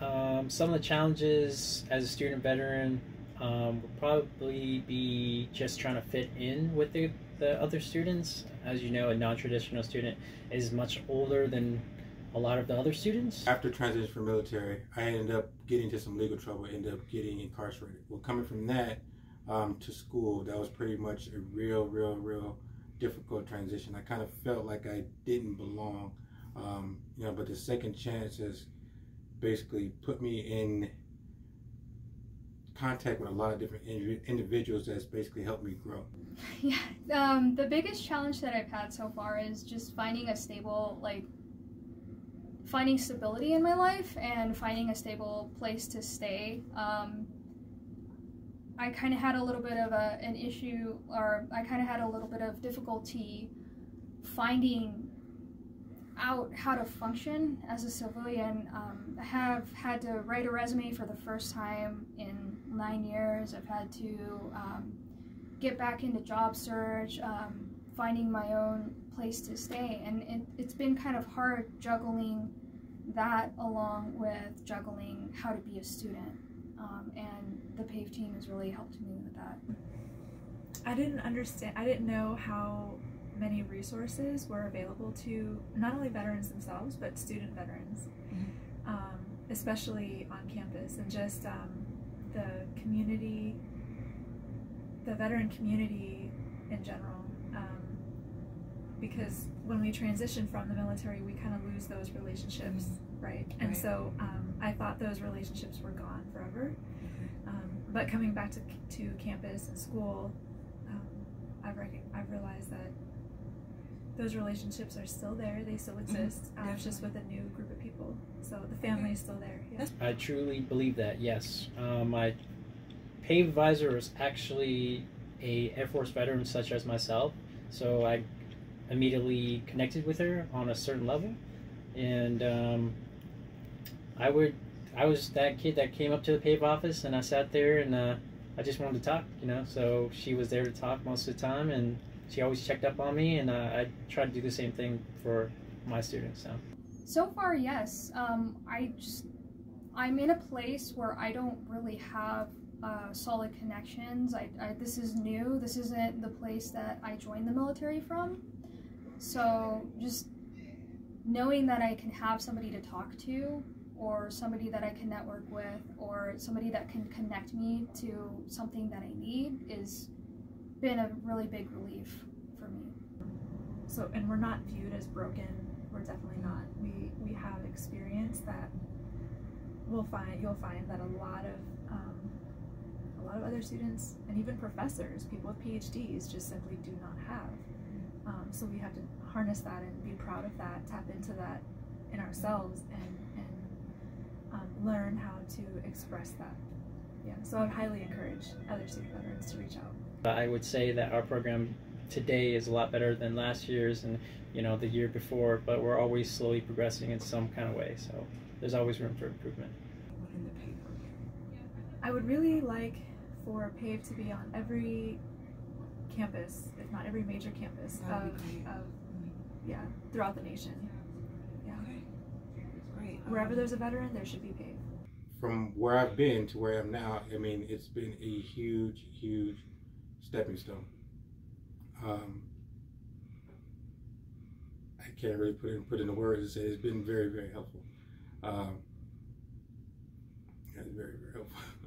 Um, some of the challenges as a student veteran um, would probably be just trying to fit in with the, the other students. As you know, a non-traditional student is much older than a lot of the other students. After transition from military, I ended up getting into some legal trouble, ended up getting incarcerated. Well, coming from that um, to school, that was pretty much a real, real, real difficult transition. I kind of felt like I didn't belong, um, you know, but the second chance has basically put me in contact with a lot of different individuals that's basically helped me grow. Yeah, um, the biggest challenge that I've had so far is just finding a stable, like, finding stability in my life and finding a stable place to stay. Um, I kind of had a little bit of a, an issue, or I kind of had a little bit of difficulty finding out how to function as a civilian. Um, I have had to write a resume for the first time in nine years. I've had to um, get back into job search, um, finding my own place to stay, and it, it's been kind of hard juggling that along with juggling how to be a student. Um, and the PAVE team has really helped me with that. I didn't understand, I didn't know how many resources were available to not only veterans themselves, but student veterans, mm-hmm. um, especially on campus, and just um, the community, the veteran community in general. Um, because when we transition from the military, we kind of lose those relationships, mm-hmm. right? And right. so um, I thought those relationships were gone forever. Mm-hmm. Um, but coming back to, to campus and school, um, I've, rec- I've realized that those relationships are still there. They still mm-hmm. exist. Mm-hmm. Um, just with a new group of people. So the family is still there. Yeah. I truly believe that. Yes, um, my PAVE advisor is actually a Air Force veteran such as myself. So I immediately connected with her on a certain level, and um, I would. I was that kid that came up to the PAVE office, and I sat there and uh, I just wanted to talk, you know. So she was there to talk most of the time, and she always checked up on me, and uh, I tried to do the same thing for my students. So, so far, yes. Um, I just I'm in a place where I don't really have uh, solid connections. I, I, this is new. This isn't the place that I joined the military from. So just knowing that I can have somebody to talk to or somebody that I can network with or somebody that can connect me to something that I need is been a really big relief for me. So, and we're not viewed as broken. We're definitely not. We we have experience that we'll find. You'll find that a lot of um, a lot of other students and even professors, people with PhDs, just simply do not have. Um, so we have to harness that and be proud of that, tap into that in ourselves, and and um, learn how to express that. Yeah. So I would highly encourage other student veterans to reach out. I would say that our program today is a lot better than last year's and you know the year before, but we're always slowly progressing in some kind of way. So there's always room for improvement. I would really like for PAVE to be on every campus, if not every major campus of, of, yeah, throughout the nation. Yeah. Okay. Great. Wherever there's a veteran, there should be PAVE. From where I've been to where I am now, I mean, it's been a huge, huge stepping stone. Um, I can't really put it put in the words to say it's been very very helpful. Um, it's very very helpful.